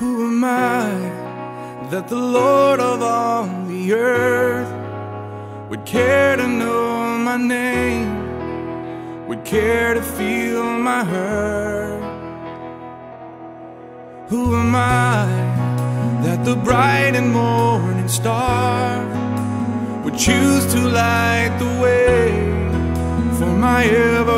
am I that the Lord of all the earth would care to know my name, would care to feel my hurt? Who am I that the bright and morning star would choose to light the way for my ever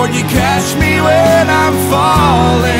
Lord, you catch me when I'm falling.